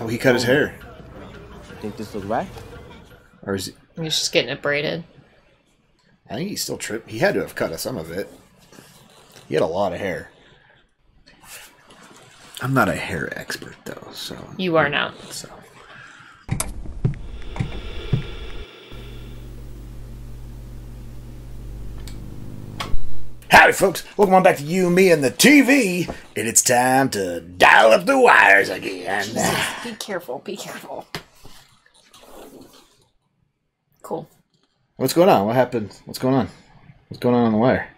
Oh, he cut his hair. I think this looks right? Or is he, He's just getting it braided. I think he's still tripped. He had to have cut some of it. He had a lot of hair. I'm not a hair expert though, so You are now. so. Howdy, folks. Welcome on back to you, me, and the TV. And it's time to dial up the wires again. Be careful. Be careful. Cool. What's going on? What happened? What's going on? What's going on on the wire?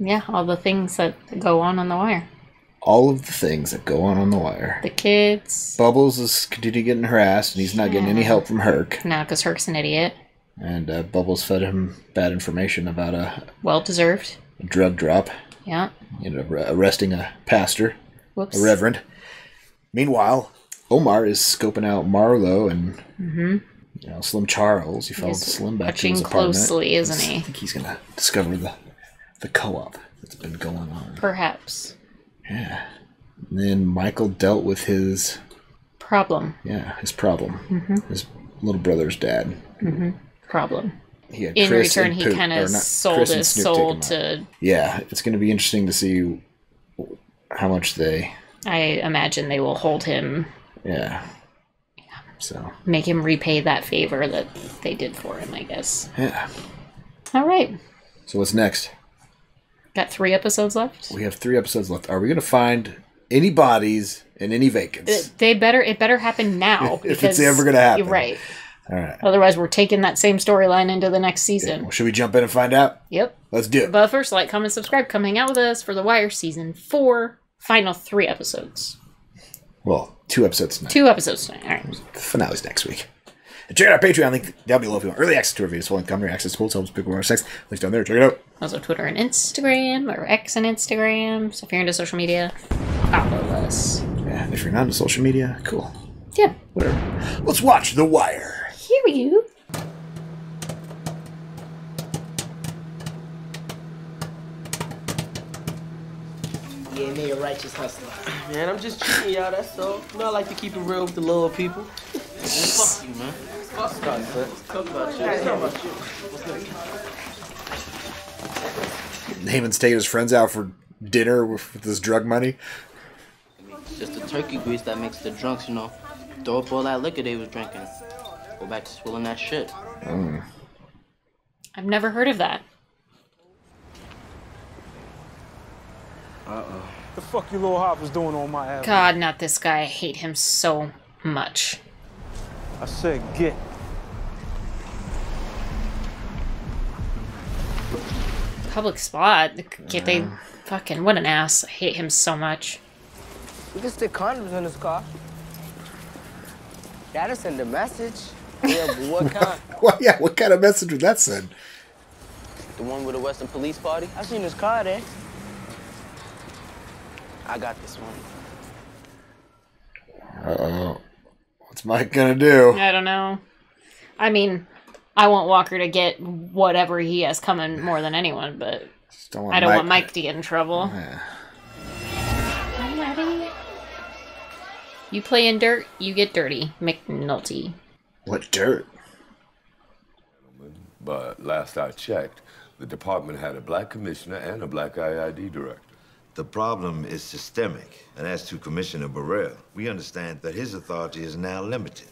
Yeah, all the things that go on on the wire. All of the things that go on on the wire. The kids. Bubbles is continuing getting harassed, and he's not getting any help from Herc. Now, because Herc's an idiot. And uh, Bubbles fed him bad information about a Well deserved. drug drop. Yeah. You know, arresting a pastor, Whoops. a reverend. Meanwhile, Omar is scoping out Marlo and you know Slim Charles. He followed He's Slim back to his apartment. closely, isn't he? I think he's gonna discover the the co-op that's been going on. Perhaps. Yeah. And then Michael dealt with his Problem. yeah his problem, Mm-hmm. his little brother's dad. Problem. He had In Chris return, he kind of sold Chris his soul take him out. to. Yeah, it's going to be interesting to see how much they. I imagine they will hold him, Yeah. So make him repay that favor that they did for him. I guess. yeah. All right. So what's next? Got three episodes left. We have three episodes left. Are we going to find any bodies and any vacants? It- They better. It better happen now. If it's ever gonna happen. You're right. All right. Otherwise, we're taking that same storyline into the next season. Well, should we jump in and find out? Yep. Let's do it. But first, like, comment, subscribe, come hang out with us for The Wire season four, final three episodes. Well, two episodes tonight. Two episodes tonight. All right. The finale's next week. And check out our Patreon link down below if you want early access to our videos, full income, access to cool helps people more sex. Links down there. Check it out. Also, Twitter and Instagram, or X and Instagram. So if you're into social media, follow us. Yeah, and if you're not into social media, cool. Yeah. Whatever. Let's watch The Wire. Here you. Yeah, me a righteous hustler. Man, I'm just treating y'all, that's all. You know, I like to keep it real with the little people. fuck you, man. Fuck you, man. Talk about you. Talk about you. Heyman's taking his friends out for dinner with, with this drug money. Just the turkey grease that makes the drunks, you know. Throw up all that liquor they was drinking. Go back to swilling that shit. I've never heard of that. Uh oh. The fuck you little hoppers doing on my ass? God, not this guy. I hate him so much. I said get. Public spot. Get they fucking what an ass. I hate him so much. We can stick condoms in his car. That'll send a message. Yeah, what kind? Well, yeah, what kind of message would that send? The one with the Western Police Party? I seen this car there. I got this one. Uh-oh. What's Mike gonna do? I don't know. I mean, I want Walker to get whatever he has coming more than anyone, but Just don't I don't want Mike to get in trouble. Yeah. You play in dirt, you get dirty. McNulty. What dirt? But last I checked, the department had a black commissioner and a black IID director. The problem is systemic, and as to Commissioner Burrell, we understand that his authority is now limited.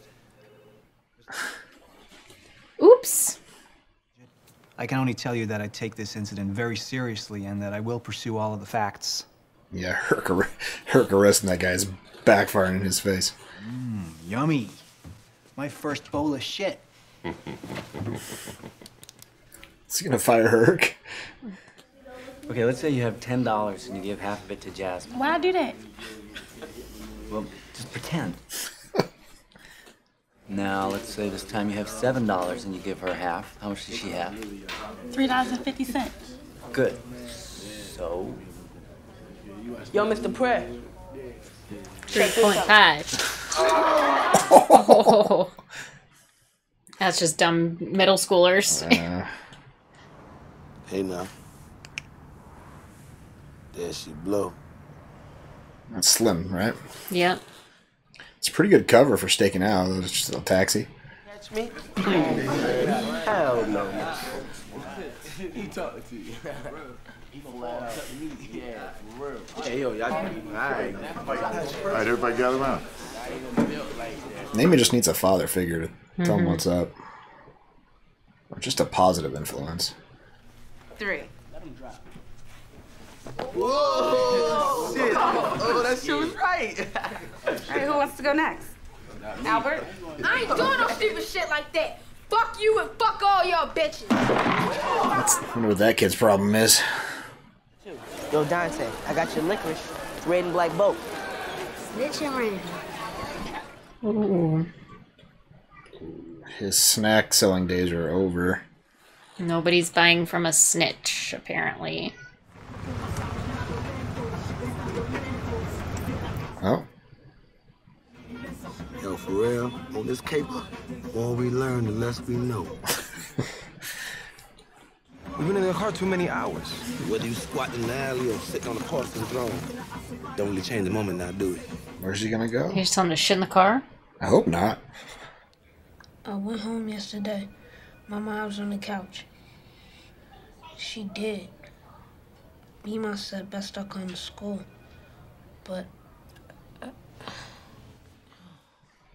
Oops. I can only tell you that I take this incident very seriously and that I will pursue all of the facts. Yeah, Herc, ar- Herc arresting that guy is backfiring in his face. Mmm, yummy my first bowl of shit. it's gonna fire Herc. Okay, let's say you have ten dollars and you give half of it to Jasmine. Why do that? Well, just pretend. now, let's say this time you have seven dollars and you give her half. How much does she have? Three dollars and fifty cents. Good. So. Yo, Mr. Pratt. 3.5. That's just dumb middle schoolers. Uh, hey, now. There she blow. That's slim, right? Yeah. It's a pretty good cover for staking out. It's just a taxi. Catch me? Hell no. He talked to you. Hey, yo, y'all. Alright. All right, everybody gather around. Amy just needs a father figure to tell him Mhm. what's up. Or just a positive influence. Three. Whoa! Shit. Oh, that shit was right. All right, who wants to go next? Albert? I ain't doing no stupid shit like that. Fuck you and fuck all y'all bitches. I wonder what that kid's problem is. Yo, Dante, I got your licorice. Red and black boat. Snitch and Randy. Ooh. His snack selling days are over. Nobody's buying from a snitch, apparently. Oh, Yo, for real, on this caper, the more we learn, the less we know. We've been in the car too many hours. Whether you squat in the alley or sitting on the Parsons throne, don't really change the moment now, do it? where's he gonna go? You just tell him to shit in the car? I hope not. I went home yesterday. My mom was on the couch. She did. Mima said best I come to school. But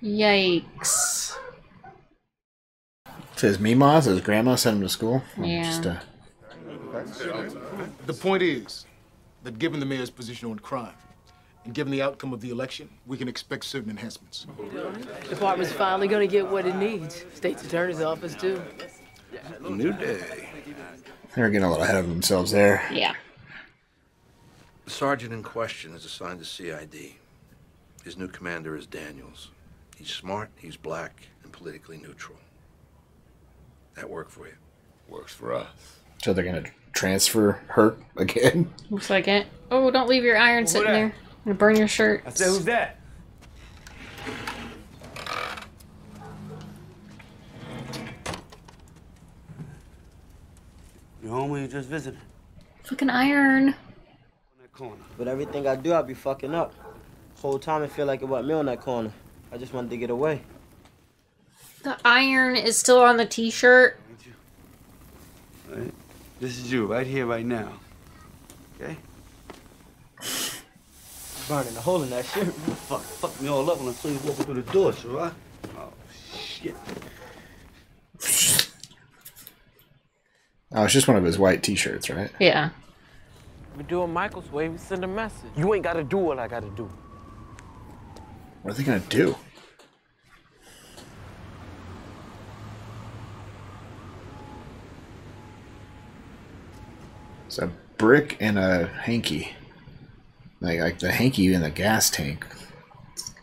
Yikes. Says Mima, says grandma sent him to school. Yeah. Just, uh, The point is that given the mayor's position on crime, and given the outcome of the election, we can expect certain enhancements. Department's finally gonna get what it needs. State's attorney's office, too. New day. they're getting a little ahead of themselves there. Yeah. The sergeant in question is assigned to CID. His new commander is Daniels. He's smart, he's black, and politically neutral. That work for you? Works for us. So they're gonna transfer her again. Looks like it. Oh, don't leave your iron sitting that? there. Gonna burn your shirt. I said, who's that? You home or you just visiting? Fucking iron. But everything I do, I be fucking up. Whole time it feel like it was me on that corner. I just wanted to get away. The iron is still on the t-shirt. Right? This is you, right here, right now. Okay? Burning a hole in that shit. You fuck, fuck me all up when I saw you walking through the door, sure? I? Oh, shit. Oh, it's just one of his white T-shirts, right? Yeah. We do it Michael's way, we send a message. You ain't gotta do what I gotta do. What are they gonna do? It's a brick and a hanky. Like like the hanky in the gas tank.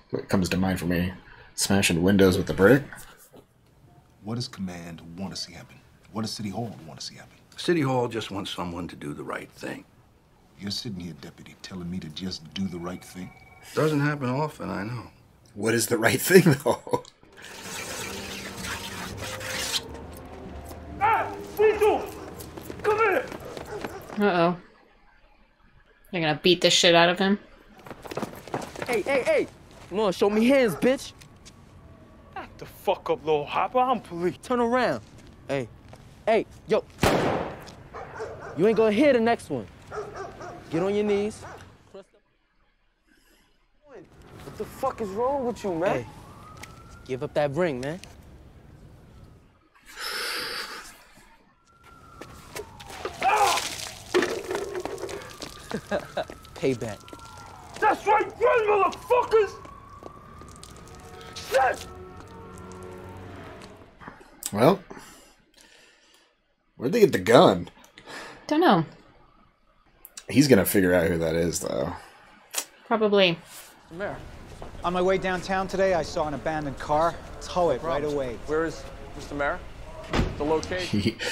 What comes to mind for me? Smashing windows with the brick. What does command want to see happen? What does City Hall want to see happen? City Hall just wants someone to do the right thing. You're sitting here, deputy, telling me to just do the right thing. Doesn't happen often, I know. What is the right thing though? Ah! Vito! Come here! Uh-oh. They're gonna beat the shit out of him. Hey, hey, hey! Come on, show me hands, bitch. The fuck up, little hopper. I'm police. Turn around. Hey, hey, yo. You ain't gonna hear the next one. Get on your knees. What the fuck is wrong with you, man? Hey, give up that ring, man. Payback. That's right, run, motherfuckers! Shit! Well, where'd they get the gun? Don't know. He's gonna figure out who that is, though. Probably. Mayor. On my way downtown today, I saw an abandoned car. Tow it right away. Where is Mr. Mayor? The location?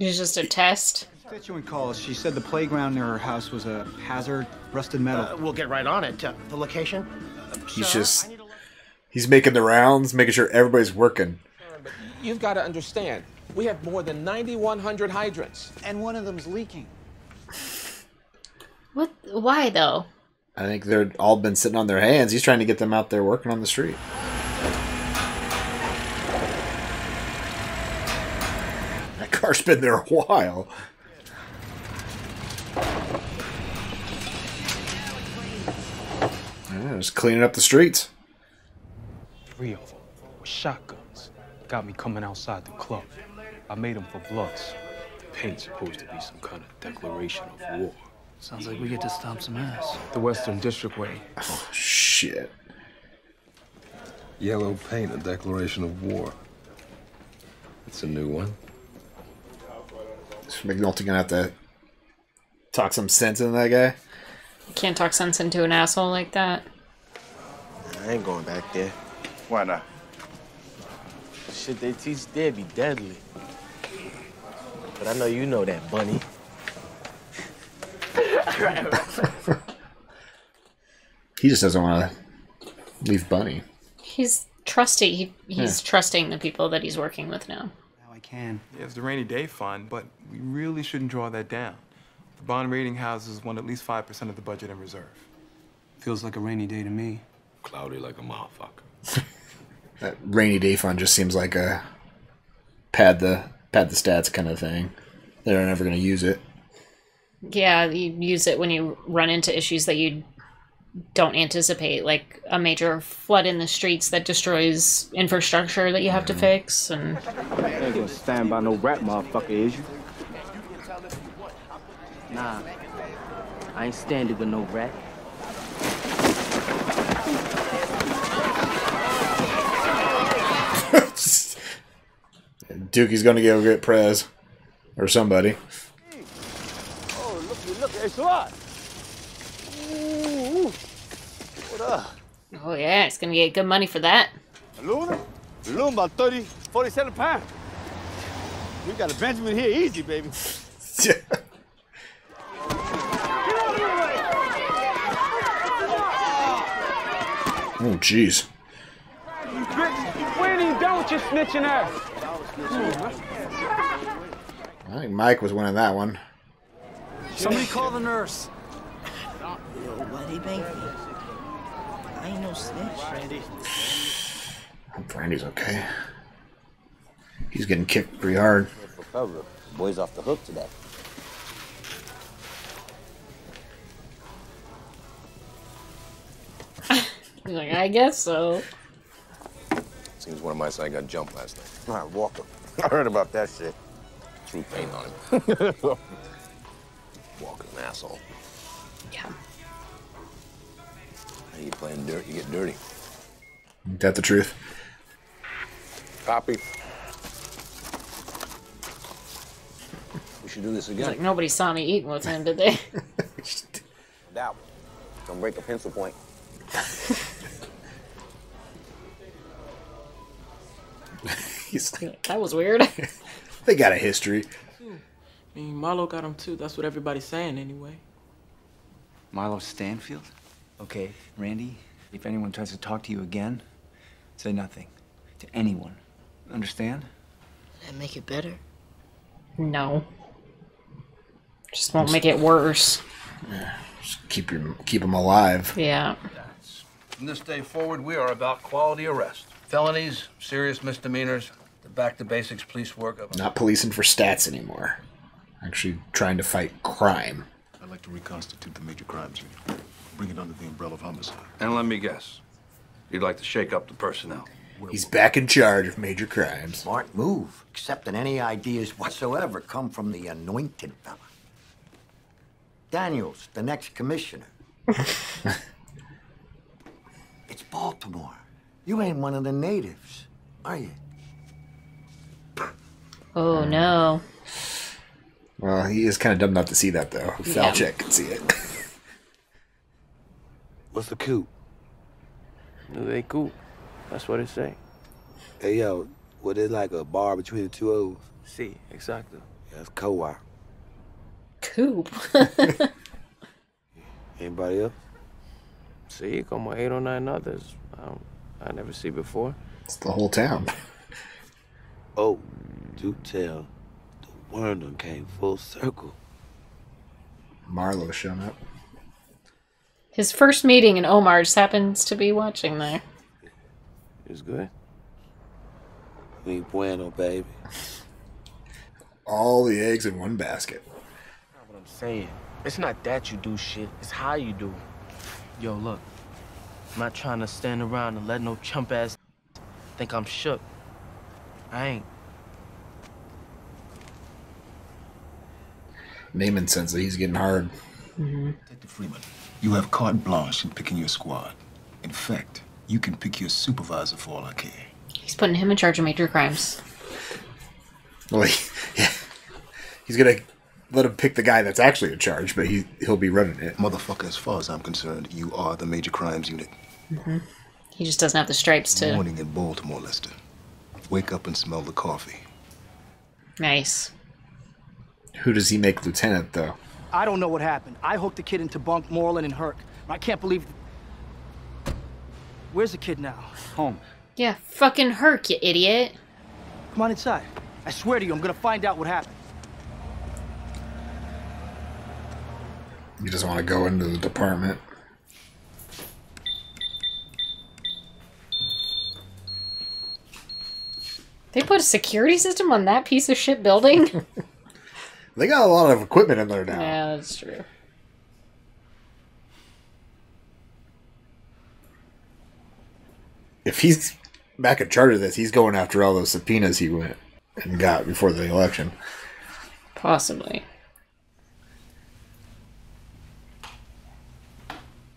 It's just a test. Constituent calls. She said the playground near her house was a hazard, rusted metal. Uh, we'll get right on it. Uh, the location? He's just he's making the rounds, making sure everybody's working. You've got to understand, we have more than 9,100 hydrants. And one of them's leaking. What? Why though? I think they're all been sitting on their hands. He's trying to get them out there working on the street. That car's been there a while. Yeah, just cleaning up the streets. Three of them with shotguns. Got me coming outside the club. I made them for bloods. The paint's supposed to be some kind of declaration of war. Sounds like we get to stomp some ass. The Western District way. Oh, shit. Yellow paint, a declaration of war. It's a new one. McNulty gonna have to talk some sense into that guy. You can't talk sense into an asshole like that. I ain't going back there. Why not? Shit they teach there be deadly. But I know you know that, Bunny. He just doesn't want to leave Bunny. He's trusting. He, he's Yeah. trusting the people that he's working with now. I can. Yeah, it's the rainy day fund, but we really shouldn't draw that down. The bond rating houses want at least 5% of the budget in reserve. Feels like a rainy day to me. Cloudy like a motherfucker. That rainy day fund just seems like a pad the pad the stats kind of thing. They're never gonna use it. Yeah, you use it when you run into issues that you don't anticipate, like a major flood in the streets that destroys infrastructure that you have to mm-hmm. fix, and I ain't gonna stand by no rat motherfucker, is you? Nah. I ain't standing with no rat. Dukie's gonna go get Prez or somebody. Oh, look, look, it's what? Ooh, what up? oh yeah, it's gonna get good money for that. Aluminum? Aluminum about 30, 47 pounds. We got a Benjamin here easy, baby. Oh jeez. We ain't even done with your snitching ass. I think Mike was winning that one. Somebody call the nurse. Yo, why they bank me? I ain't no snitch. Randy. Hope Randy's okay. He's getting kicked pretty hard. Cover. Boy's off the hook today. He's like, I guess so. Seems one of my side got jumped last night. All right, Walker. I heard about that shit. Threw paint on him. Walker's an asshole. Yeah. How you playing dirt? You get dirty. Ain't that the truth? Copy. We should do this again. like, nobody saw me eating with him, did they? Doubt. Don't break a pencil point. He's that was weird. They got a history. I mean, Marlo got him too. That's what everybody's saying anyway. Marlo Stanfield? Okay, Randy, if anyone tries to talk to you again, say nothing. To anyone. Understand? That make it better? No. Just won't make it worse. Just keep your keep him alive. Yeah. From this day forward, we are about quality arrest. Felonies, serious misdemeanors, the back to basics police work of Not policing for stats anymore. Actually trying to fight crime. I'd like to reconstitute the major crimes unit. Bring it under the umbrella of homicide. And let me guess, you'd like to shake up the personnel. He's back in charge of major crimes. Smart move, except that any ideas whatsoever come from the anointed fella. Daniels, the next commissioner. it's Baltimore. You ain't one of the natives, are you? Oh no. Well, he is kind of dumb not to see that though. Yeah. Valchek can see it. What's the coup? They cool. That's what it say. Hey, yo, what is like a bar between the two O's? See, exactly. Yeah, it's co-op. Coop. Anybody else? See, como eight or nine others. I, I never see before. It's the whole town. Oh, do tell, the worm done came full circle. Marlo showing up. His first meeting in Omar just happens to be watching there. It was good. Muy bueno, baby. All the eggs in one basket. That's what I'm saying. It's not that you do shit, it's how you do. it. Yo, look. I'm not trying to stand around and let no chump ass think I'm shook. I ain't. Namond sense that he's getting hard. Detective Freamon, you have carte blanche in picking your squad. In fact, you can pick your supervisor for all I care. He's putting him in charge of major crimes. Well, he, yeah. He's gonna let him pick the guy that's actually in charge, but he he'll be running it. Motherfucker, as far as I'm concerned, you are the major crimes unit. hmm He just doesn't have the stripes to. Morning in Baltimore, Lester. Wake up and smell the coffee. Nice. Who does he make lieutenant though? I don't know what happened. I hooked the kid into Bunk, Moreland, and Herc. I can't believe. Where's the kid now? Home. Yeah, fucking Herc, you idiot. Come on inside. I swear to you, I'm gonna find out what happened. He doesn't want to go into the department. They put a security system on that piece of shit building? They got a lot of equipment in there now. yeah, that's true. If he's back in charge of this, he's going after all those subpoenas he went and got before the election. Possibly.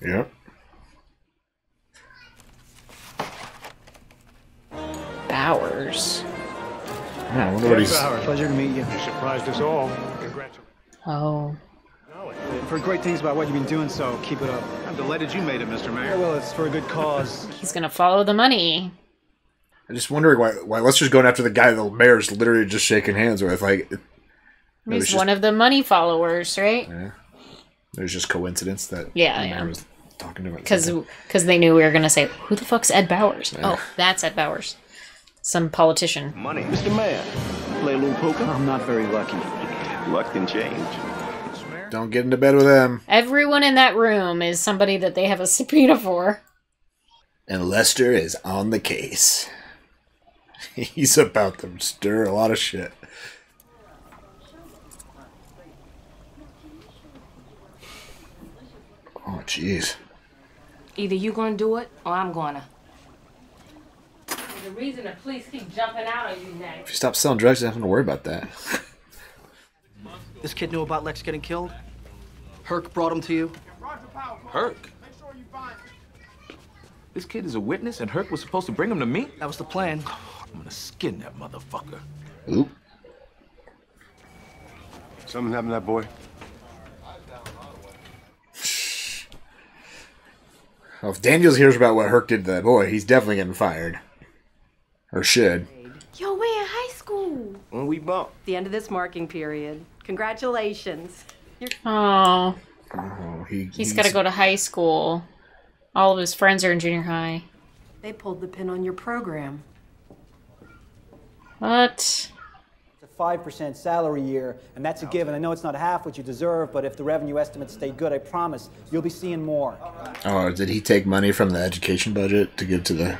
Yep. Bowers. Yeah, I wonder what he's. Pleasure to meet you. You surprised us all. Congratulations. Oh. I've heard great things about what you've been doing, so keep it up. I'm delighted you made it, Mr. Mayor. Yeah, well, it's for a good cause. He's gonna follow the money. I'm just wondering why why Lester's going after the guy the mayor's literally just shaking hands with. Like, it, it was He's just, one of the money followers, right? Yeah. There's just coincidence that Yeah, the yeah. was talking to him. Because because they knew we were gonna say, "Who the fuck's Ed Bowers?" Yeah. Oh, that's Ed Bowers, some politician. Money. Mr. Mayor, play a little poker? I'm not very lucky. Luck can change. Don't get into bed with them. Everyone in that room is somebody that they have a subpoena for. And Lester is on the case. He's about to stir a lot of shit. Oh, jeez. Either you gonna do it or I'm gonna. The reason the police keep jumping out on you next. If you stop selling drugs, you don't have to worry about that. This kid knew about Lex getting killed? Herc brought him to you? Herc? This kid is a witness and Herc was supposed to bring him to me? That was the plan. I'm gonna skin that motherfucker. Oop. Something happened to that boy? Well, if Daniels hears about what Herc did to that boy, he's definitely getting fired. Or should. Yo, we're in high school. When we bump. The end of this marking period. Congratulations. You're Oh, Oh, he, he's got to go to high school. All of his friends are in junior high. They pulled the pin on your program. What? It's a 5% salary year, and that's a given. I know it's not half what you deserve, but if the revenue estimates stay good, I promise you'll be seeing more. Oh, did he take money from the education budget to give to the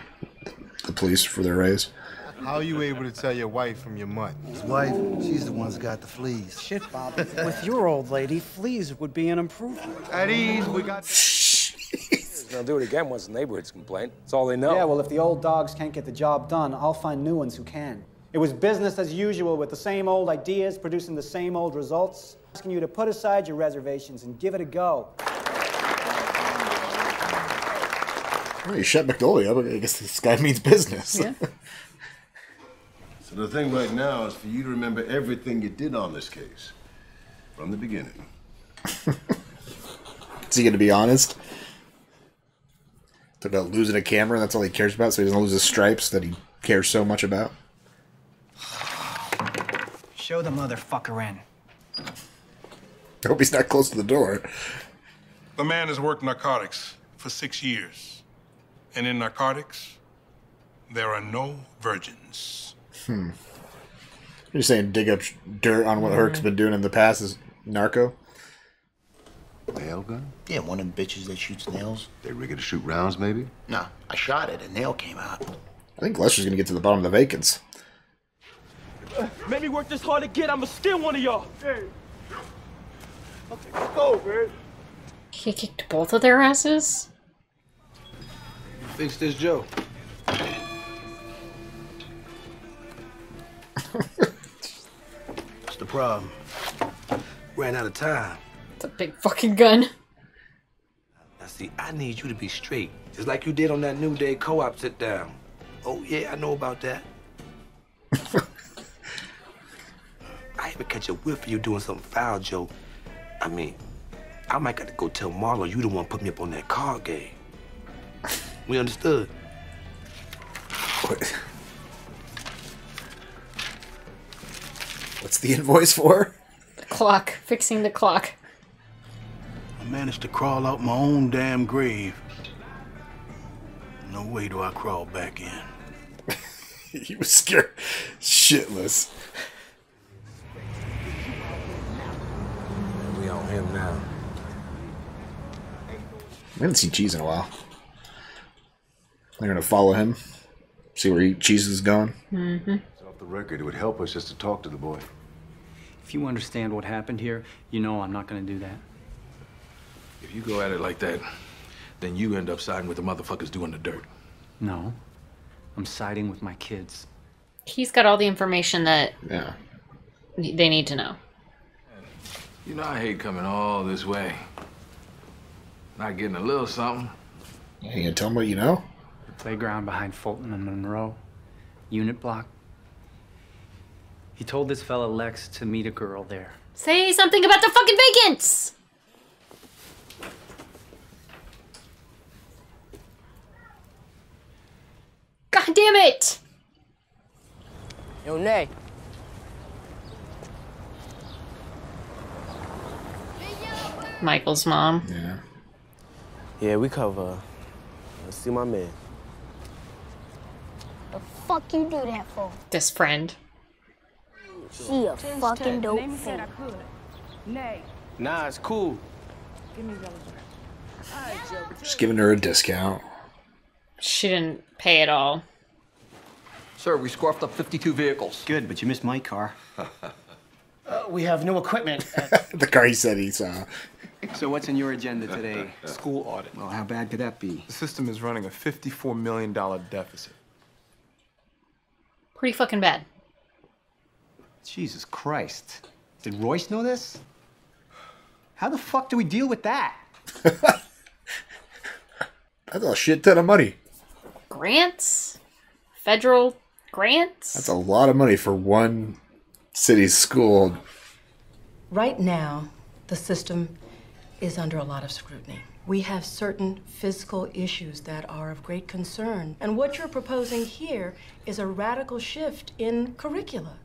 the police for their raise? How are you able to tell your wife from your mutt? His wife, she's the one that's got the fleas. Shit, Bob. With your old lady, fleas would be an improvement. At ease, we got. They'll do it again once the neighborhoods complain. That's all they know. Yeah, well, if the old dogs can't get the job done, I'll find new ones who can. It was business as usual with the same old ideas, producing the same old results. Asking you to put aside your reservations and give it a go. Well, you shut McNulty up. I guess this guy means business. Yeah. So the thing right now is for you to remember everything you did on this case. From the beginning. Is he going to be honest? It's about losing a camera. That's all he cares about, so he doesn't lose his stripes that he cares so much about. Show the motherfucker in. I hope he's not close to the door. The man has worked narcotics for six years. And in narcotics, there are no virgins. Hmm. You're saying dig up dirt on what Herc's been doing in the past is narco? Nail gun? Yeah, one of them bitches that shoots nails. They rig it to shoot rounds, maybe? Nah, I shot it. A nail came out. I think Lester's gonna get to the bottom of the vacants. Made me work this hard to get. I'ma steal one of y'all. Hey. Okay, let's go, man. He kicked both of their asses? Fix this Joe. What's the problem? Ran out of time. It's a big fucking gun. Now see, I need you to be straight. Just like you did on that New Day co-op sit down. Oh yeah, I know about that. I even catch a whiff of you doing something foul, Joe. I mean, I might got to go tell Marlo you the one put me up on that card game. We understood. What's the invoice for? The clock. Fixing the clock. I managed to crawl out my own damn grave. No way do I crawl back in. he was scared shitless. We on him now. We haven't seen Cheese in a while. They're gonna follow him, see where he, Cheese is going. Mm-hmm. Off the record, it would help us just to talk to the boy. If you understand what happened here, you know I'm not gonna do that. If you go at it like that, then you end up siding with the motherfuckers doing the dirt. No. I'm siding with my kids. He's got all the information that yeah. they need to know. You know I hate coming all this way. Not getting a little something. You gonna tell him what you know? The playground behind Fulton and Monroe. Unit block. He told this fella Lex to meet a girl there. Say something about the fucking vacants! God damn it! Yo, Nay. Michael's mom. Yeah. Yeah, we cover. Let's see my man. The fuck you do that for? This friend. She a fucking dope fiend. Nah, it's cool. Just giving her a discount. She didn't pay at all. Sir, we scarfed up 52 vehicles. Good, but you missed my car. Uh, we have no equipment. the car he said he saw. So what's in your agenda today? School audit. Well, how bad could that be? The system is running a $54 million deficit. Pretty fucking bad. Jesus Christ. Did Royce know this? How the fuck do we deal with that? That's a shit ton of money. Grants? Federal grants? That's a lot of money for one city's school. Right now, the system is under a lot of scrutiny. We have certain fiscal issues that are of great concern. And what you're proposing here is a radical shift in curricula.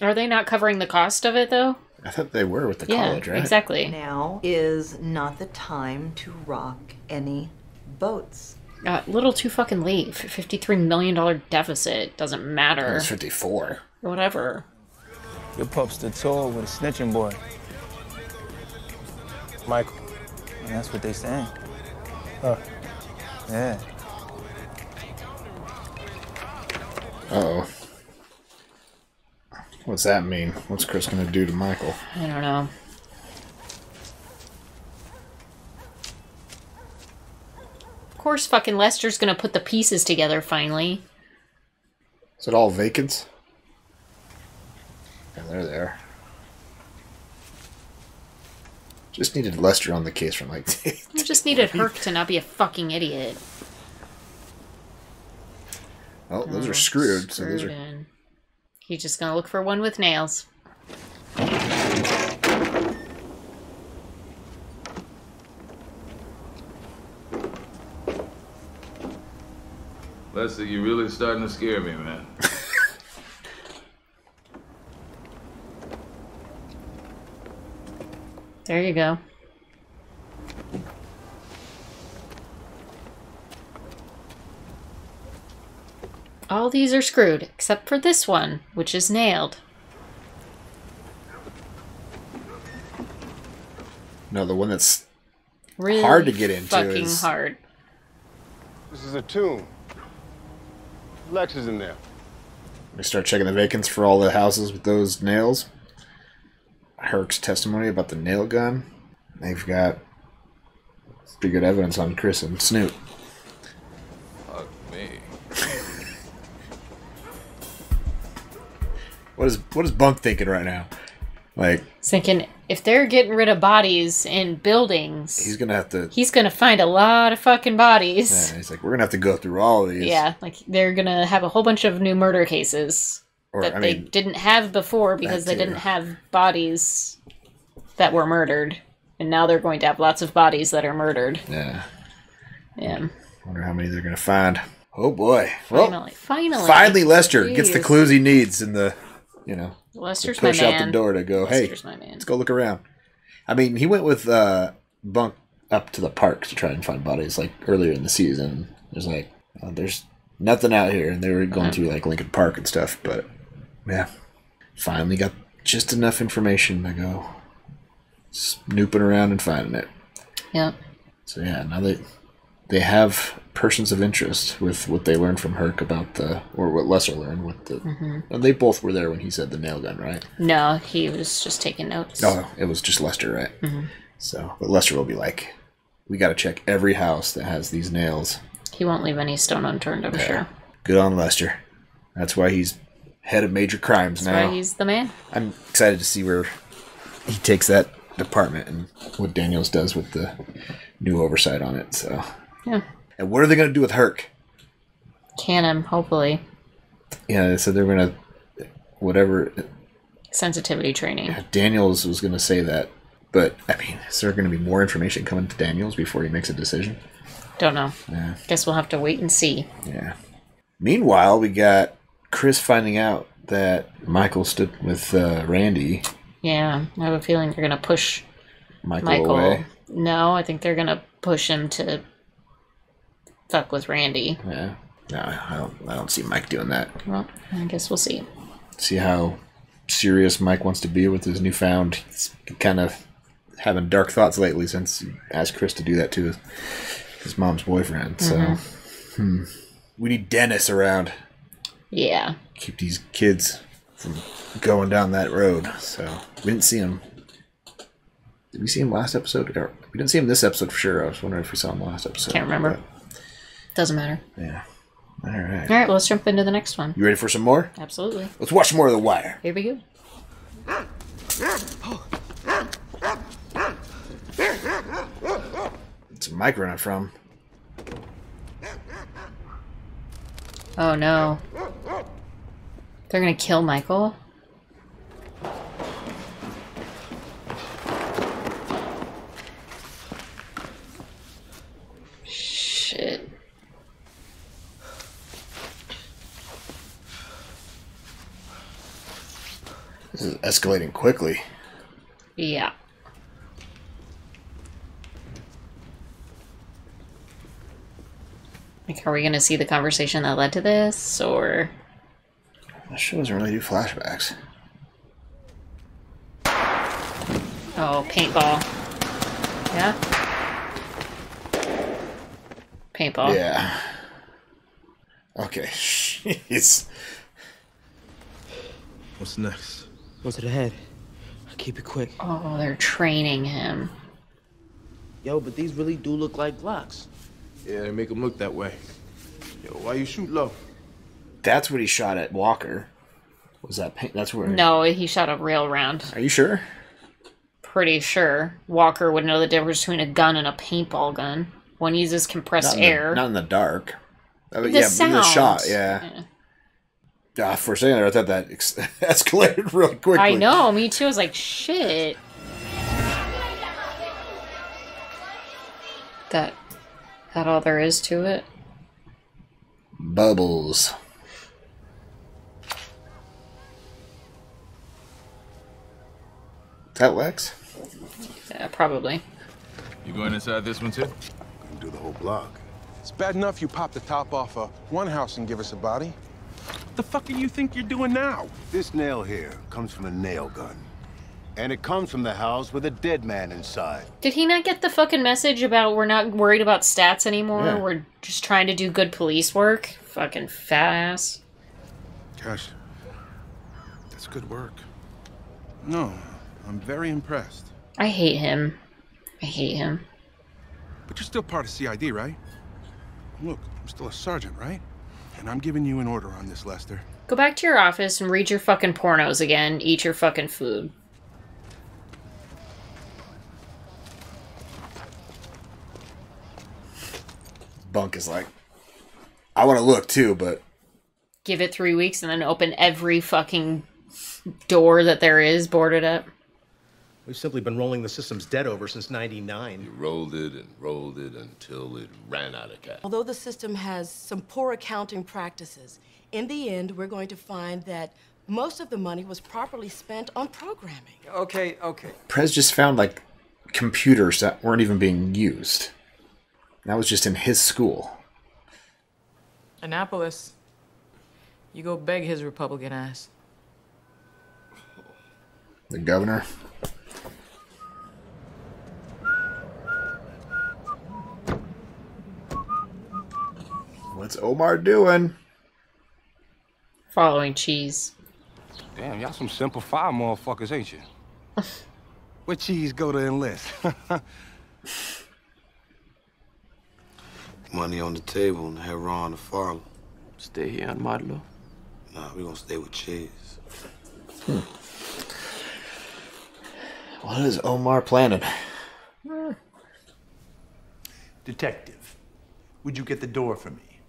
Are they not covering the cost of it though? I thought they were with the Yeah, college, right? exactly. Now is not the time to rock any boats. Uh, little too fucking late. $53 million deficit. Doesn't matter. It's 54. Whatever. Your pup's the tour with a snitching boy. Michael. And that's what they saying. Huh. Yeah. Uh-oh. What's that mean? What's Chris gonna do to Michael? I don't know. Of course, fucking Lester's gonna put the pieces together finally. Is it all vacants? Yeah, they're there. Just needed Lester on the case from like We just needed Herc to not be a fucking idiot. Oh, those Oh, are screwed. So those screwed are in. He's just gonna look for one with nails. Lester, you're really starting to scare me, man. There you go. All these are screwed, except for this one, which is nailed. No, the one that's Really hard to get into Fucking is hard. This is a tomb. Lex is in there. we start checking the vacants for all the houses with those nails. Herc's testimony about the nail gun. They've got pretty good evidence on Chris and Snoop. Fuck me. What is what is Bunk thinking right now? Like Thinking if they're getting rid of bodies in buildings, he's gonna have to. he's gonna find a lot of fucking bodies. Yeah, he's like, we're gonna have to go through all of these. Yeah, like they're gonna have a whole bunch of new murder cases Or, that I they mean, didn't have before because they too. didn't have bodies that were murdered, and now they're going to have lots of bodies that are murdered. Yeah. Yeah. Wonder how many they're gonna find. Oh boy. Well, Finally, finally, finally, Lester gets the clues he needs in the, you know, to Lester's my push out the door to go. Lester's hey, my man. let's go look around. I mean, he went with uh, Bunk up to the park to try and find bodies like earlier in the season. There's like, uh, there's nothing out here, and they were going Uh-huh. through like Lincoln Park and stuff. But yeah, finally got just enough information to go snooping around and finding it. Yeah. So yeah, now they they have persons of interest with what they learned from Herc about the or what Lester learned with the. Mhm. and they both were there when he said the nail gun, right? No, he was just taking notes. Oh, it was just Lester, right? Mhm. So, but Lester will be like, "We got to check every house that has these nails." He won't leave any stone unturned, I'm sure. Good on Lester. That's why he's head of major crimes That's now. why he's the man. I'm excited to see where he takes that department and what Daniels does with the new oversight on it. So, Yeah. and what are they going to do with Herc? Can him, hopefully. Yeah, they said they're going to whatever uh, Sensitivity training. Daniels was going to say that, but I mean, is there going to be more information coming to Daniels before he makes a decision? Don't know. Yeah. Guess we'll have to wait and see. Yeah. Meanwhile, we got Chris finding out that Michael stood with uh, Randy. Yeah, I have a feeling they're gonna push Michael, Michael. away. No, I think they're gonna push him to fuck with Randy. Yeah. No, I don't. I don't see Mike doing that. Well, I guess we'll see. See how serious Mike wants to be with his newfound. He's kind of having dark thoughts lately since he asked Chris to do that to his, his mom's boyfriend. So, Mhm. hmm. we need Dennis around. Yeah. Keep these kids from going down that road. So we didn't see him. Did we see him last episode? Or- We didn't see him this episode for sure. I was wondering if we saw him last episode. Can't remember. Doesn't matter. Yeah. All right. All right, well, let's jump into the next one. You ready for some more? Absolutely. Let's watch more of The Wire. Here we go. What's Mike running from? Oh no. They're gonna kill Michael? Shit. This is escalating quickly. Yeah. Like, are we gonna see the conversation that led to this, or The show doesn't really do flashbacks. oh, paintball? Yeah. Paintball. Yeah. Okay. Jeez. What's next? Go to the head. Keep it quick. Oh, they're training him. Yo, but these really do look like Glocks. Yeah, they make them look that way. Yo, why you shoot low? That's what he shot at Walker. Was that paint? That's where. No, he shot a real round. Are you sure? Pretty sure Walker would know the difference between a gun and a paintball gun. One uses compressed Not in the- air. not in the dark. Uh, The yeah, the sound. shot. Yeah. Ah, for a second there, I thought that ex- escalated real quickly. I know, me too. I was like, shit. That that all there is to it? Bubbles. Is that Lex? Yeah, probably. You going inside this one too? Gonna Do the whole block. It's bad enough you pop the top off of one house and give us a body. What the fuck do you think you're doing now? This nail here comes from a nail gun. And it comes from the house with a dead man inside. Did he not get the fucking message about we're not worried about stats anymore? Yeah. We're just trying to do good police work? Fucking fat ass. Cash, that's good work. No, I'm very impressed. I hate him. I hate him. But you're still part of CID, right? Look, I'm still a sergeant, right? And I'm giving you an order on this, Lester. Go back to your office and read your fucking pornos again. Eat your fucking food. Bunk is like, I want to look too, but Give it three weeks and then open every fucking door that there is boarded up. We've simply been rolling the system's dead over since 99. You rolled it and rolled it until it ran out of cash. Although the system has some poor accounting practices, in the end, we're going to find that most of the money was properly spent on programming. Okay, okay. Prez just found like computers that weren't even being used. That was just in his school. Annapolis. You go beg his Republican ass. The governor. What's Omar doing? Following cheese. Damn, y'all some simple fire motherfuckers, ain't you? Where cheese go to enlist? Money on the table and have Ron to follow. Stay here on Marlo. Nah, we gonna stay with Cheese. Hmm. What is Omar planning? Detective, would you get the door for me?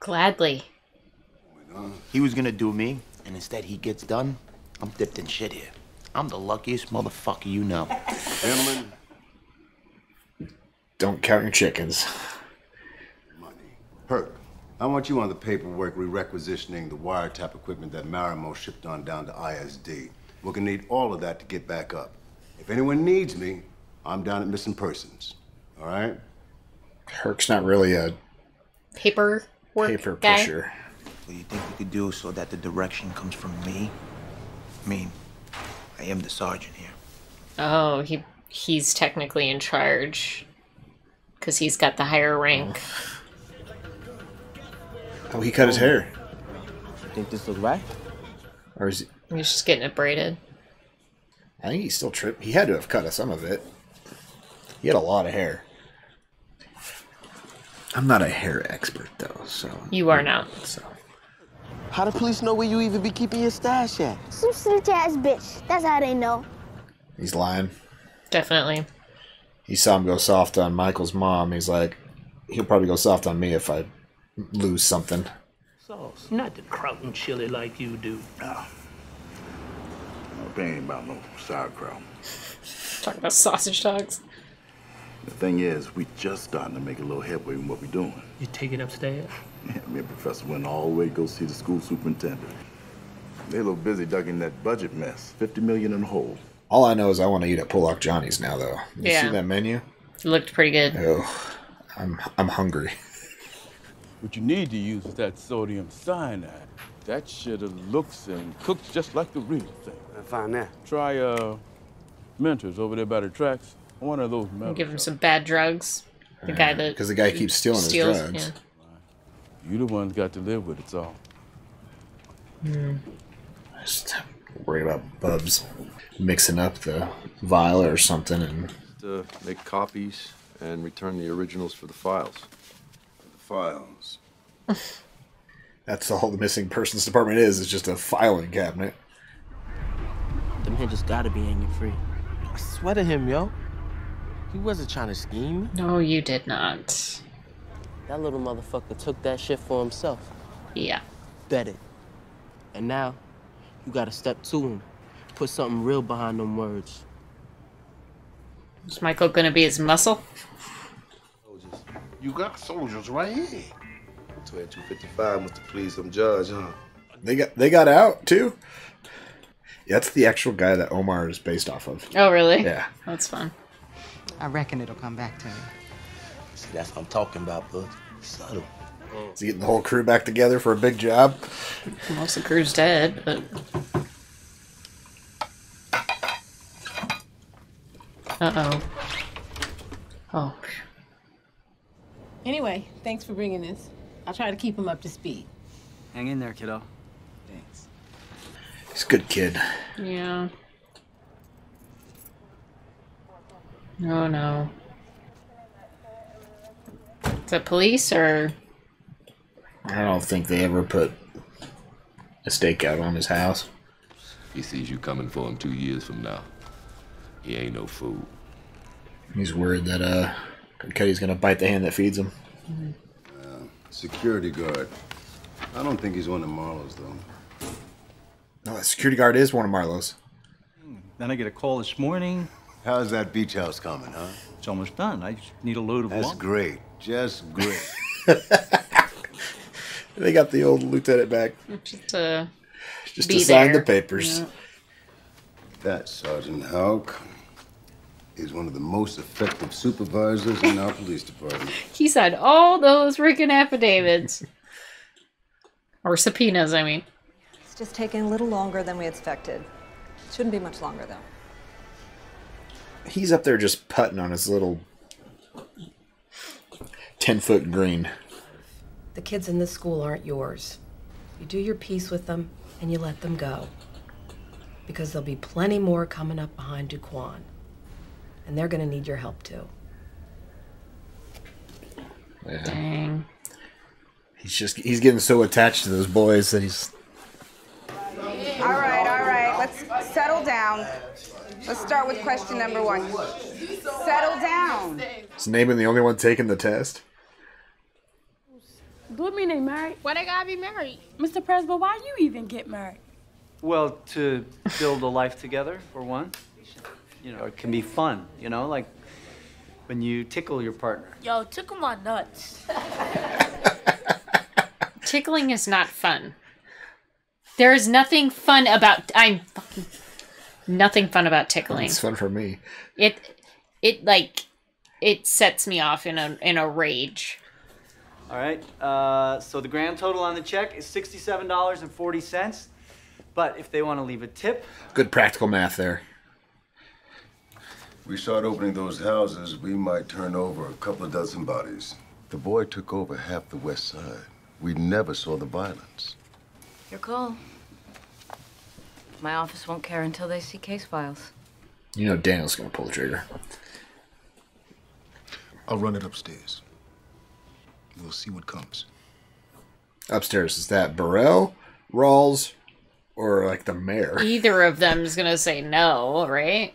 Gladly. He was gonna do me, and instead he gets done. I'm dipped in shit here. I'm the luckiest motherfucker you know. Gentlemen, Don't count your chickens. Herc, I want you on the paperwork re-requisitioning the wiretap equipment that Marimow shipped on down to ISD. We're gonna need all of that to get back up. If anyone needs me, I'm down at Missing Persons. All right? Herc's not really a paperwork paper guy. pusher. What do you think we could do so that the direction comes from me? I mean, I am the sergeant here. Oh, he he's technically in charge because he's got the higher rank. Oh, he cut his hair. I think this looks right? Or is he, He's just getting it braided. I think he's still tripped. He had to have cut some of it. He had a lot of hair. I'm not a hair expert though, so You are now. So How the police know where you even be keeping your stash at? Some snitch ass bitch. That's how they know. he's lying. Definitely. He saw him go soft on Michael's mom. He's like, he'll probably go soft on me if I lose something. Sauce, not the kraut and chili like you do. No. No pain about no sauerkraut. Talk about sausage dogs. The thing is, we just starting to make a little headway in what we're doing. You take it upstairs? Yeah, me and Professor went all the way to go see the school superintendent. They a little busy ducking that budget mess. 50 million in the hole. All I know is I want to eat at Pullock Johnny's now, though. You Yeah. see that menu? It looked pretty good. Oh, I'm I'm hungry. What you need to use is that sodium cyanide. That shit looks and cooks just like the real thing. I find that. Try uh, Mentors over there by the tracks. One of those We'll give him some bad drugs. The guy that because the guy keeps stealing his steals, drugs. You the ones got to live with it, all. Yeah. Just worry about Bubs mixing up the vial or something, and To make copies and return the originals for the files. The files. that's all the missing persons department is. Is just a filing cabinet. The man just gotta be hanging free. I swear to him, yo. He wasn't trying to scheme. No, you did not. That little motherfucker took that shit for himself. Yeah. Bet it. And now, you gotta step to him. Put something real behind them words. Is Michael gonna be his muscle? Soldiers. You got soldiers right here. 2255 must have pleased some judge, huh? They got they got out too. Yeah, that's the actual guy that Omar is based off of. Oh, really? Yeah. That's fun. I reckon it'll come back to me. See, that's what I'm talking about, bud. Subtle. Is he getting the whole crew back together for a big job? Most of the crew's dead, but Uh-oh. Oh. Anyway, thanks for bringing this. I'll try to keep him up to speed. Hang in there, kiddo. Thanks. He's a good kid. Yeah. Oh no. Is it police or I don't think they ever put a stakeout on his house. He sees you coming for him two years from now. He ain't no fool. He's worried that uh Cutty's gonna bite the hand that feeds him. Uh, security guard. I don't think he's one of Marlo's, though. No, the security guard is one of Marlo's. Then I get a call this morning. How's that beach house coming, huh? It's almost done. I just need a load of That's lumber. great. Just great. They got the old lieutenant back just to just be to sign the papers. Yeah. That Sergeant Hauk is one of the most effective supervisors in our police department. He signed all those freaking affidavits. or subpoenas, I mean. It's just taking a little longer than we expected. Shouldn't be much longer, though. He's up there just putting on his little ten foot green. The kids in this school aren't yours. You do your piece with them and you let them go. Because there'll be plenty more coming up behind Duquan. And they're gonna need your help too. Yeah. Dang. He's just he's getting so attached to those boys that he's All right, all right. Let's settle down. Let's start with question number one. Settle down. is Namond the only one taking the test. Do it mean they married? Why they gotta be married? Mr. Prezbo, why you even get married? Well, to build a life together, for one. You know, it can be fun, you know, like when you tickle your partner. Yo, tickle my nuts. Tickling is not fun. There is nothing fun about I'm fucking nothing fun about tickling. It's fun for me. It it like it sets me off in a in a rage. All right. Uh, so the grand total on the check is sixty-seven dollars and forty cents. But if they want to leave a tip, Good practical math there. We start opening those houses, we might turn over a couple of dozen bodies. The boy took over half the west side. We never saw the violence. Your call. My office won't care until they see case files. You know Daniel's gonna pull the trigger. I'll run it upstairs. We'll see what comes. Upstairs is that Burrell, Rawls, or like the mayor? Either of them is gonna say no, right?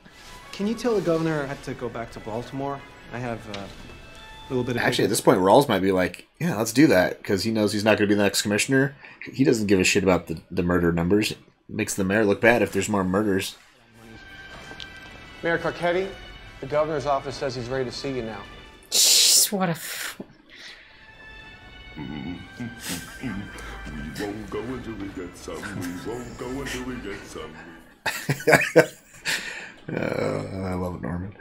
Can you tell the governor I had to go back to Baltimore? I have uh, a little bit of. Actually, at this point, Rawls might be like, "Yeah, let's do that," because he knows he's not going to be the next commissioner. He doesn't give a shit about the, the murder numbers. It makes the mayor look bad if there's more murders. Mayor Carcetti, the governor's office says he's ready to see you now. Jeez, what a. F- we won't go until we get some. We won't go until we get some. Uh, I love it, Norman.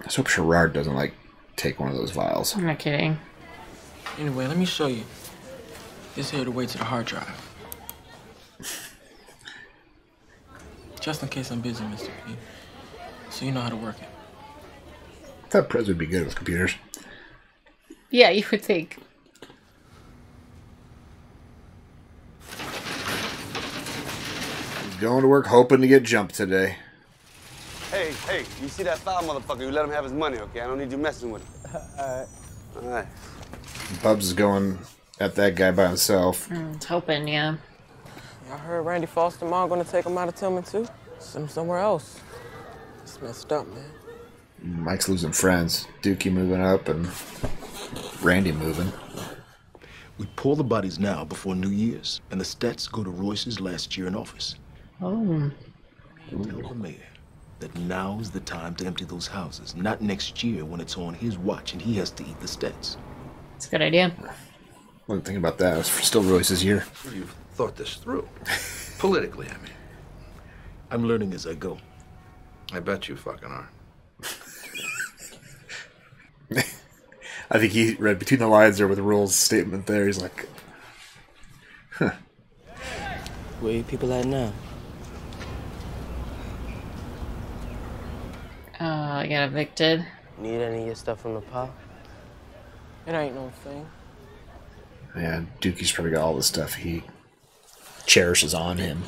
I just hope Sherrod doesn't like take one of those vials. I'm not kidding. Anyway, let me show you. This here the way to the hard drive. Just in case I'm busy, Mr. P. So you know how to work it. I thought Prez would be good with computers. Yeah, you would think. Going to work hoping to get jumped today. Hey, hey, you see that foul motherfucker? You let him have his money, okay? I don't need you messing with him. All right. All right. Bubs is going at that guy by himself. Mm, it's hoping, yeah. I heard Randy Foster mom gonna take him out of Tilghman too. Send him somewhere else. It's messed up, man. Mike's losing friends. Dukie moving up and Randy moving. We pull the bodies now before New Year's, and the stats go to Royce's last year in office. Oh. Tell the mayor that now is the time to empty those houses, not next year when it's on his watch and he has to eat the stats. It's a good idea. Wasn't thinking about that. It was still Royce's year. You've thought this through. Politically, I mean. I'm learning as I go. I bet you fucking are. I think he read between the lines there with Rule's statement there. He's like, huh. Where your people at now? Oh, I got evicted. Need any of your stuff from the pile? It ain't no thing. Yeah, Dukie's probably got all the stuff he cherishes on him.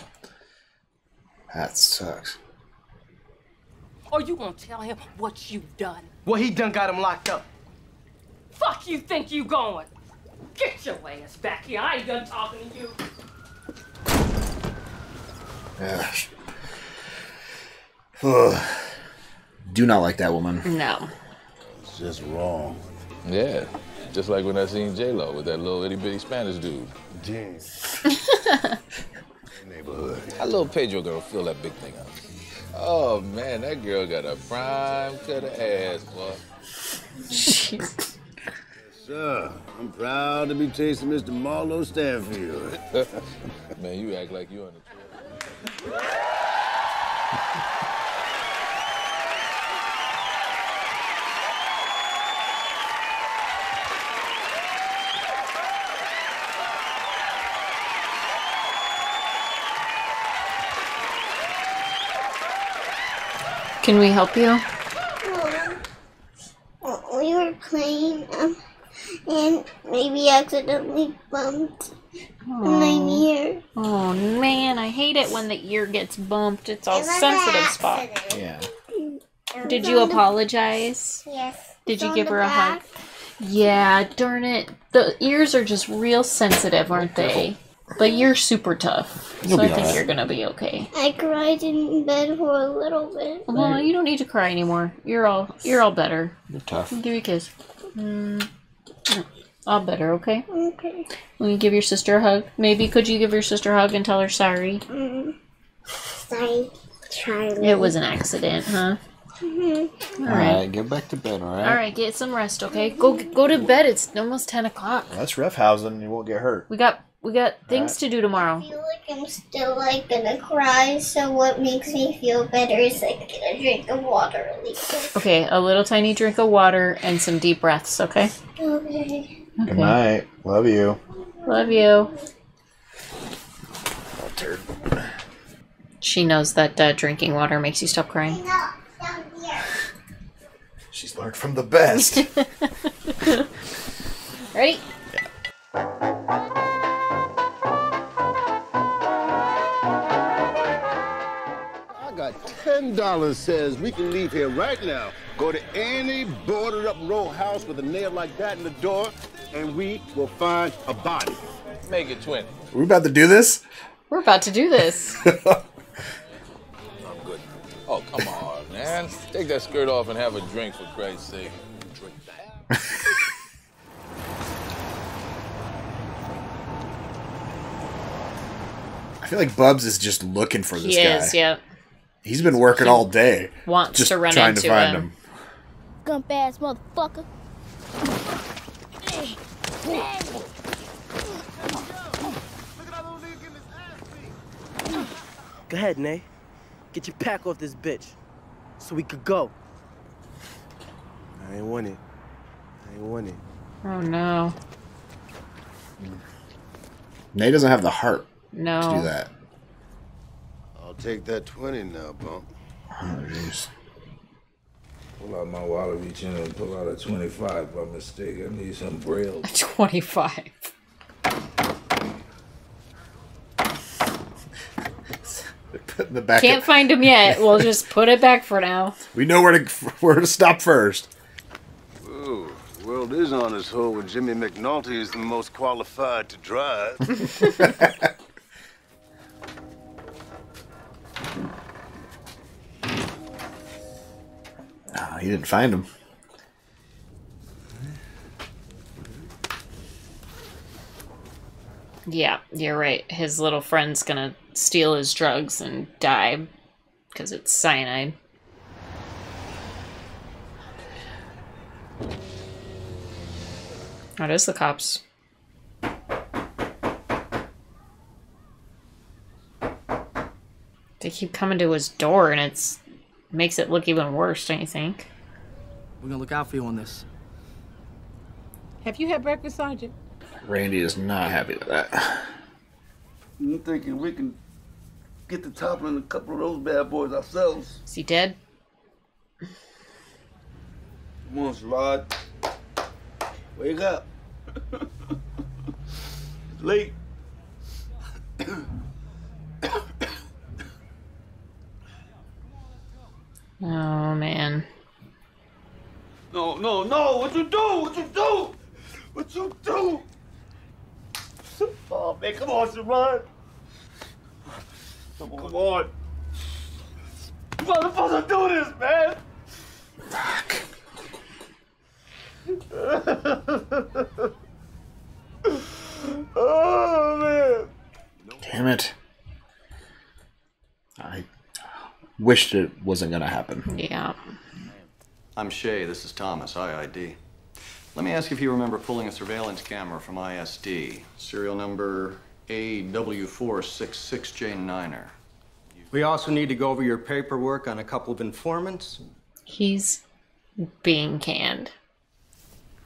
That sucks. Or you gonna tell him what you've done? Well, he done got him locked up. Fuck you think you going? Get your ass back here. I ain't done talking to you. Yeah. Ugh. Do not like that woman. No. It's just wrong. Yeah, just like when I seen J Lo with that little itty bitty Spanish dude. James. Neighborhood. How little Pedro gonna fill that big thing up? Oh man, that girl got a prime cut of ass, boy. Sir, I'm proud to be chasing Mr. Marlo Stanfield. man, you act like you're on the Can we help you? Um, we were playing um, and maybe accidentally bumped my ear. Oh man, I hate it when the ear gets bumped. It's all It sensitive spot. Yeah. Did you on the- apologize? Yes. Did you give the her a hug? Yeah, darn it. The ears are just real sensitive, aren't they? But you're super tough. You'll so I think alright. you're gonna be okay. I cried in bed for a little bit. Well, you don't need to cry anymore. You're all you're all better. You're tough. Give you a kiss. Mm. All better, okay? Okay. Will you give your sister a hug? Maybe could you give your sister a hug and tell her sorry? Mm. Sorry, Charlie. It was an accident, huh? Mhm. All right. get back to bed, alright? All right, get some rest, okay? Go go to bed. It's almost ten o'clock. That's roughhousing. You won't get hurt. We got we got things right. to do tomorrow. I feel like I'm still like gonna cry, so what makes me feel better is like get a drink of water at least. Okay, a little tiny drink of water and some deep breaths, okay? Okay. okay. Good night. Love you. Love you. Altered. She knows that uh, drinking water makes you stop crying. She's learned from the best. Ready? Yeah. $10 says we can leave here right now, go to any boarded up row house with a nail like that in the door, and we will find a body. Make it 20. We're about to do this? We're about to do this. I'm good. Oh, come on, man. Take that skirt off and have a drink, for Christ's sake. Drink that. I feel like Bubs is just looking for this he guy. He is, yeah. He's been working all day. Wants just to run trying into to find him. him. Gump ass motherfucker. Go ahead, Nay. Get your pack off this bitch. So we could go. I ain't want it. I ain't want it. Oh no. Nay doesn't have the heart No. to do that. I'll take that twenty now, bump. Oh, jeez. Pull out my wallet, reach in and pull out a 25 by mistake. I need some braille. 25. Put in the back. Can't find him yet. We'll just put it back for now. we know where to where to stop first. Ooh, the world is on its hoe when Jimmy McNulty is the most qualified to drive. He didn't find him. Yeah, you're right. His little friend's gonna steal his drugs and die because it's cyanide. That is the cops. They keep coming to his door and it's makes it look even worse, don't you think? We're gonna look out for you on this. Have you had breakfast, Sergeant? Randy is not happy with that. I'm thinking we can get to toppling a couple of those bad boys ourselves. Is he dead? Come on, Sherrod. Wake up. it's late. Oh man. No, no, no! What you do? What you do? What you do? Oh man, come on, Sherrod. Come on, come on. You're not supposed to do this, man. Fuck. oh man. Damn it. I wished it wasn't gonna happen. Yeah. I'm Shay. This is Thomas, IID. Let me ask if you remember pulling a surveillance camera from ISD. Serial number AW466J9er. We also need to go over your paperwork on a couple of informants. He's being canned.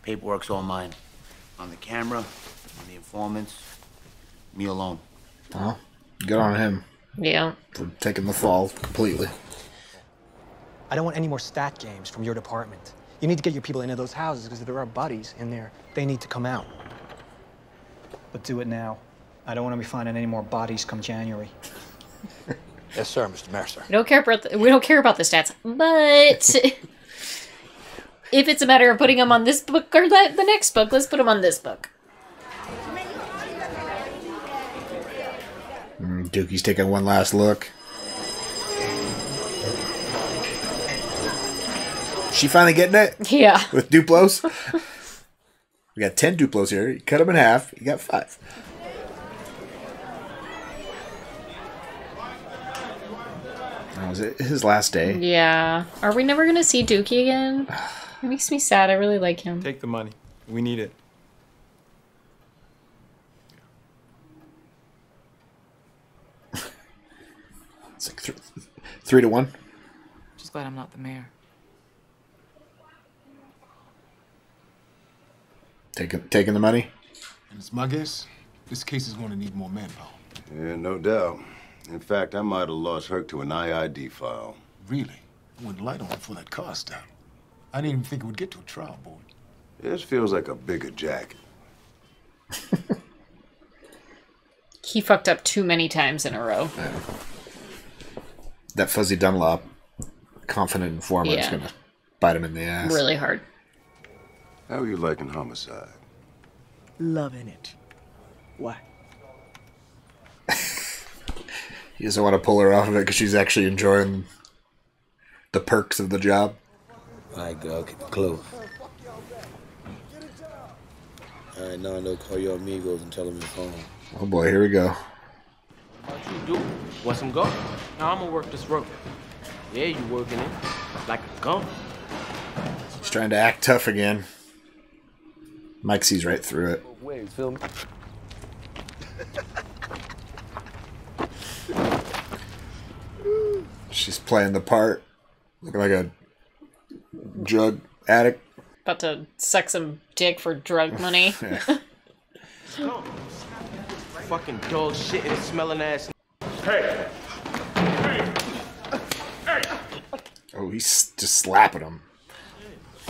Paperwork's all mine. On the camera, on the informants, me alone. Well, good on him Yeah. for taking the fall completely. I don't want any more stat games from your department. You need to get your people into those houses because there are buddies in there, they need to come out. But do it now. I don't want to be finding any more bodies come January. Yes, sir, Mr. Mercer. We don't care about the, we don't care about the stats, but if it's a matter of putting them on this book or that the next book, let's put them on this book. Dukie's taking one last look. She finally getting it? Yeah. With Duplos? we got 10 Duplos here. You cut them in half, you got five. That was it. His last day. Yeah. Are we never gonna see Dookie again? It makes me sad. I really like him. Take the money. We need it. It's like th- three to one. Just glad I'm not the mayor. Taking taking the money. And it's my guess, this case is going to need more manpower. Yeah, no doubt. In fact, I might have lost Herc to an IID file. Really? I went light on it before that car stopped. I didn't even think it would get to a trial board. This feels like a bigger jacket. He fucked up too many times in a row. That fuzzy Dunlop, confident informant, is gonna bite him in the ass. Really hard. How are you liking homicide? Loving it. Why? He doesn't want to pull her off of it because she's actually enjoying the perks of the job. All right, uh, girl, get close. All right, now I know call your amigos and tell them it's home. Oh boy, here we go. What you do? Want some go? Now I'm gonna work this rope. Yeah, you working it like a gun. He's trying to act tough again. Mike sees right through it. Wait, feel me? She's playing the part, looking like a drug addict. About to suck some dick for drug money. Yeah. Fucking dog shit and smelling ass. Hey! Hey! Hey! Oh, he's just slapping him.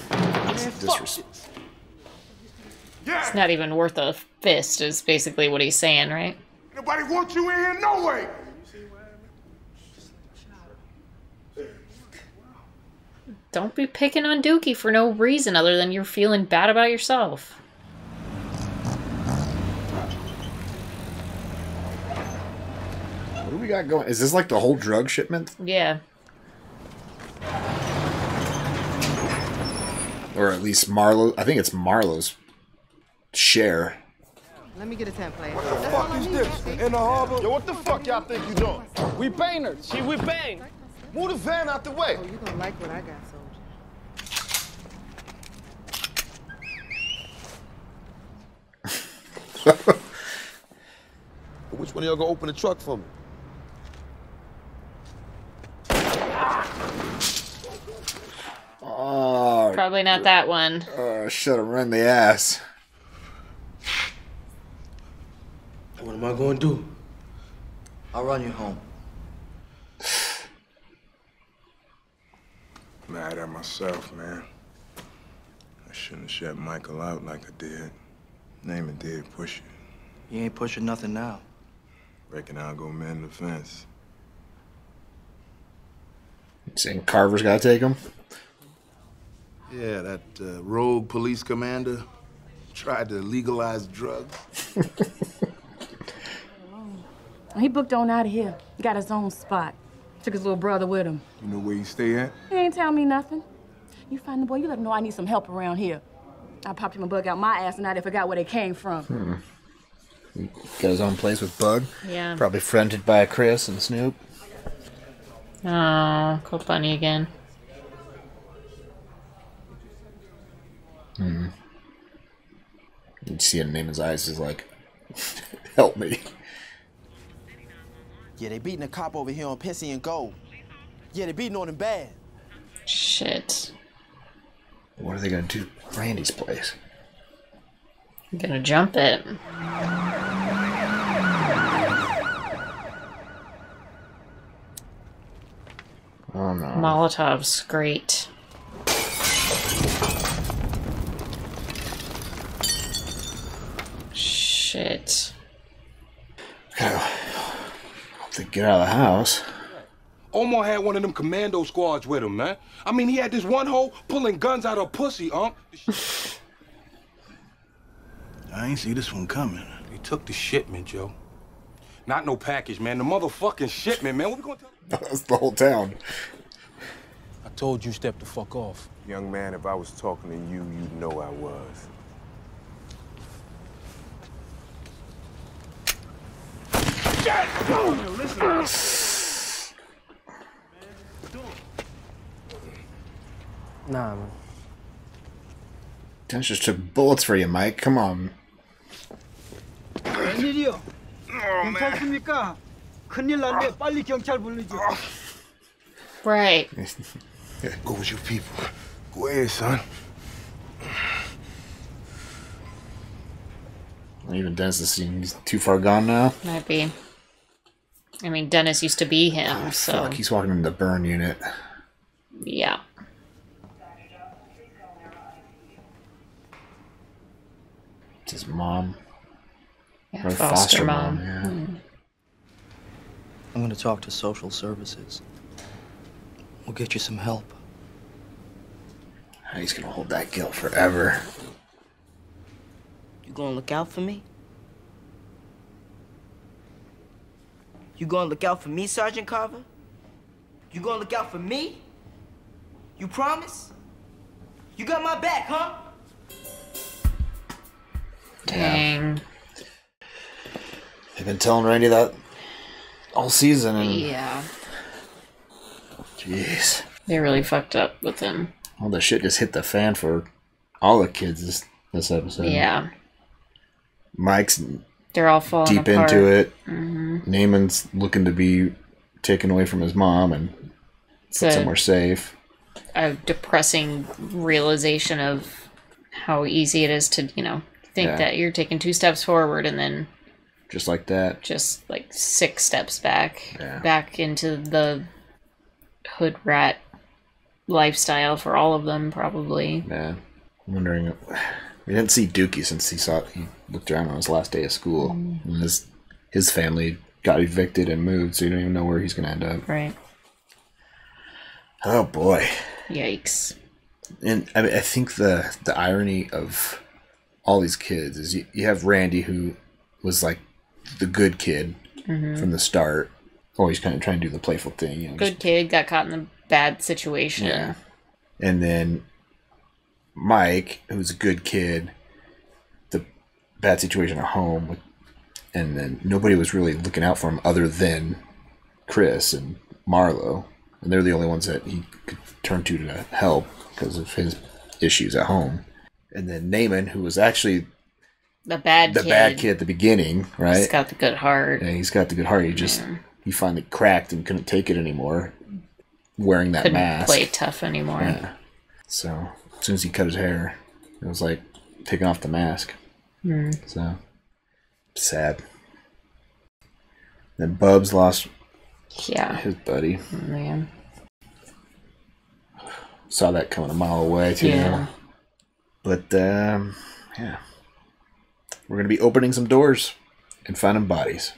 Disres- It's not even worth a fist, is basically what he's saying, right? Nobody wants you in here, no way! Don't be picking on Dukie for no reason other than you're feeling bad about yourself. What do we got going? Is this like the whole drug shipment? Yeah. Or at least Marlo? I think it's Marlo's share. Let me get a template. What the fuck is this? In the harbor? Yo, what the fuck y'all think you doing? We painters. See, we bang. Move the van out the way. Oh, you gonna like what I got, soldier. Which one of y'all gonna open the truck for me? Oh, Probably not uh, that one. Uh, oh, should have run the ass. What am I going to do? I'll run you home. Mad at myself, man. I shouldn't have shut Michael out like I did. Name it did push you. You ain't pushing nothing now. Reckon I'll go man the fence. Saying Carver's gotta take him? Yeah, that uh, rogue police commander tried to legalize drugs. He booked on out of here. Got his own spot. Took his little brother with him. You know where you stay at? He ain't tell me nothing. You find the boy, you let him know I need some help around here. I popped him a bug out my ass and I didn't forgot where they came from. Hmm. He got his own place with Bug. Yeah. Probably fronted by Chris and Snoop. Oh, Cold Bunny again. Hmm. You see it in Namond's eyes. He's like, "Help me." Yeah, they beating a cop over here on Pissy and Gold. Yeah, they beating on him bad. Shit. What are they gonna do? Randy's place. I'm gonna jump it. Oh no. Molotov's great. Shit. Hope they get out of the house. Omar had one of them commando squads with him, man. I mean, he had this one hoe pulling guns out of pussy, um. I ain't see this one coming. He took the shipment, Joe. Not no package, man. The motherfucking shipment, man. What we gonna tell? That's the whole town. I told you step the fuck off. Young man, if I was talking to you, you'd know I was. Nah, man. Dennis just took bullets for you, Mike. Come on. 웬일이요? 괜찮습니까? 큰일 났네. 빨리 경찰 부르죠. Right. Go with your people. Go ahead, son. Even Dennis is seeing he's too far gone now. Might be. I mean, Dennis used to be him, so Fuck, he's walking in the burn unit. yeah. It's his mom. Yeah, Or foster mom. yeah. Hmm. I'm gonna talk to social services. We'll get you some help. He's gonna hold that guilt forever. You gonna look out for me? You gonna look out for me, Sergeant Carver? You gonna look out for me? You promise? You got my back, huh? Dang. They've been telling Randy that all season, and Yeah. jeez, They really fucked up with him. all the shit just hit the fan for all the kids this this episode. Yeah. Mike's They're all falling deep apart. into it. Mhm. Namond's looking to be taken away from his mom and put somewhere safe. a depressing realization of how easy it is to, you know, think Yeah. that you're taking two steps forward and then Just like that. just like six steps back, Yeah. back into the hood rat lifestyle for all of them, probably. Yeah. I'm wondering. We didn't see Dukie since he saw he looked around on his last day of school. Mm. And his his family got evicted and moved, so you don't even know where he's gonna end up. Right. Oh boy. Yikes. And I mean, I think the the irony of all these kids is you, you have Randy who was like the good kid Mhm. from the start, always kind of trying to do the playful thing. You know, Good kid got caught in a bad situation. Yeah. And then Mike, who's a good kid, the bad situation at home, with, and then nobody was really looking out for him other than Chris and Marlo, and they're the only ones that he could turn to to help because of his issues at home. And then Namond, who was actually The bad the kid. bad kid at the beginning, right? He's got the good heart. Yeah, he's got the good heart. He just he finally cracked and couldn't take it anymore, wearing that Couldn't mask. play tough anymore. Yeah. So as soon as he cut his hair, it was like taking off the mask. Hmm. So sad. Then Bubs lost Yeah. his buddy. Man. saw that coming a mile away too. Yeah. But um, yeah, we're gonna be opening some doors and finding bodies.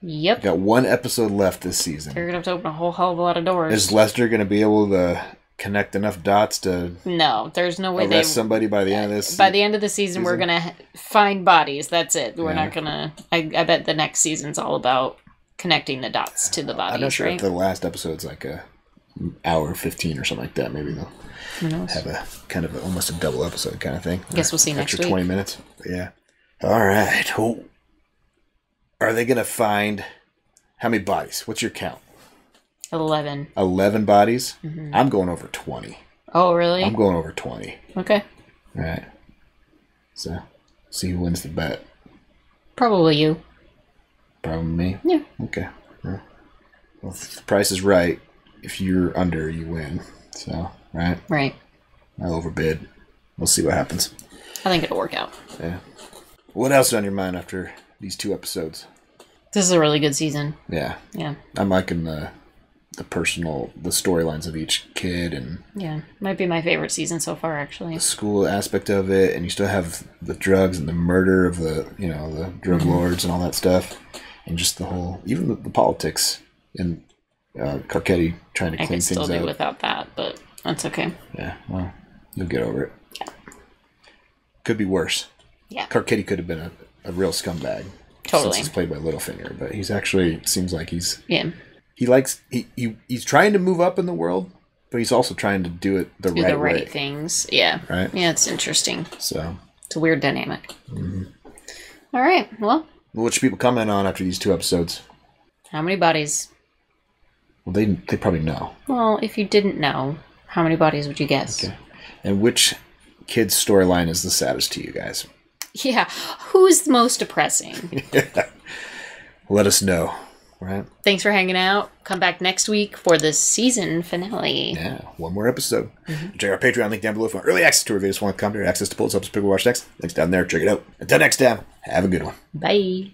Yep. Got one episode left this season. You're gonna have to open a whole hell of a lot of doors. Is Lester gonna be able to connect enough dots to no, there's no way they. arrest somebody by the end of this? By the end of the season, we're gonna find bodies. That's it. We're Yeah. not gonna. I, I bet the next season's all about connecting the dots to the bodies, I'm not sure right? if the last episode's like a hour fifteen or something like that. Maybe they'll have a kind of a, almost a double episode kind of thing. I guess we'll see next week. twenty minutes. But yeah. All right. Oh. Are they gonna find how many bodies? What's your count? Eleven. Eleven bodies. Mhm. I'm going over twenty. Oh, really? I'm going over twenty. Okay. All right. So, see who wins the bet. Probably you. Probably me. Yeah. Okay. Well, well, if the price is right, if you're under, you win. So, right? Right. I overbid. We'll see what happens. I think it'll work out. Yeah. What else is on your mind after these two episodes? This is a really good season. Yeah. Yeah. I'm liking the the personal the storylines of each kid and Yeah. Might be my favorite season so far, actually. the school aspect of it and you still have the drugs and the murder of the you know the drug Mhm. lords and all that stuff and just the whole even the, the politics and uh, Carcetti trying to I clean still things do up. without that, but that's okay. Yeah, well, you'll get over it. Could be worse. Yeah. Carcetti could have been a, a real scumbag. Totally. Since he's played by Littlefinger, but he's actually seems like he's Yeah. He likes he, he he's trying to move up in the world, but he's also trying to do it the Do right the right way. things. Yeah. Right. Yeah, it's interesting. So, It's a weird dynamic. mhm. All right. Well, what should people comment on after these two episodes? how many bodies? Well, they they probably know. Well, if you didn't know, how many bodies would you guess? Okay. And which kid's storyline is the saddest to you guys? Yeah. Who's the most depressing? yeah. Let us know. Right? Thanks for hanging out. Come back next week for the season finale. Yeah, one more episode. Mm-hmm. Check our Patreon link down below for early access to our videos. Want to come to access to pull us up to people watch next? Links down there. Check it out. Until next time, have a good one. Bye.